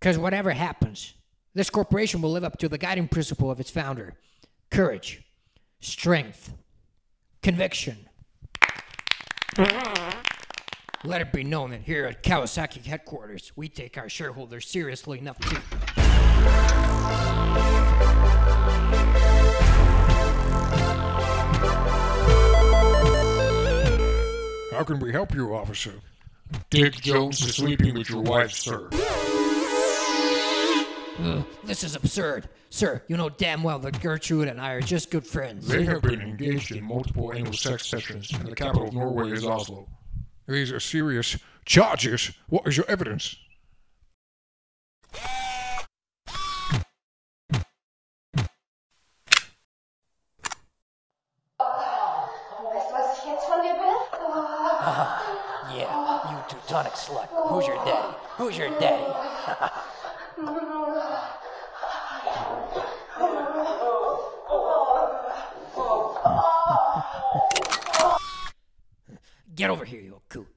Because whatever happens, this corporation will live up to the guiding principle of its founder courage, strength, conviction. Let it be known that here at Kawasaki headquarters, we take our shareholders seriously enough to. How can we help you, officer? Dick Jones is sleeping with your wife, sir. Ugh, this is absurd. Sir, you know damn well that Gertrude and I are just good friends. They have been engaged in multiple anal sex sessions, and the capital of Norway is Oslo. These are serious charges. What is your evidence? Weißt du, was ich jetzt von dir will? Yeah, you Teutonic slut. Who's your daddy? Who's your daddy? Get over here, you old coot.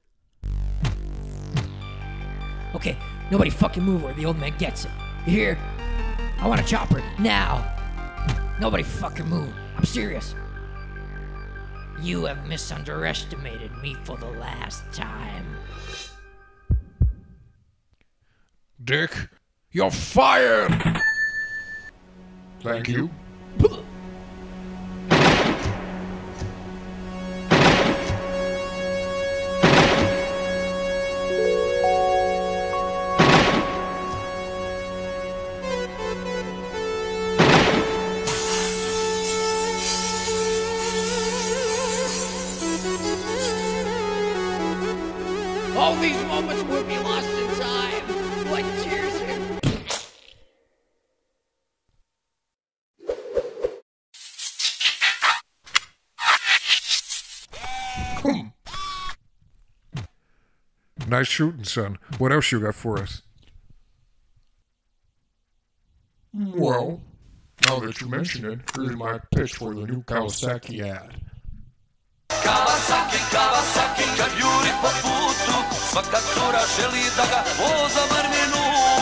Okay, nobody fucking move or the old man gets it. You hear? I want a chopper now. Nobody fucking move. I'm serious. You have misunderestimated me for the last time. Dick, you're fired! Thank you. All these moments will be lost in time. Hmm. Nice shooting, son. What else you got for us? Well, now that you mention it, here's my pitch for the new Kawasaki ad. Kawasaki, Kawasaki, kad juri po putu Svaka cura želi da ga voza bar minutu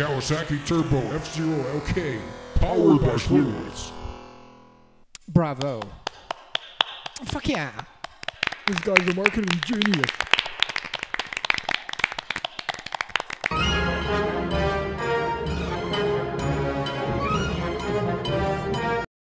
Kawasaki Turbo F-Zero LK, powered by fluids. Bravo. Fuck yeah. This guy's a marketing genius.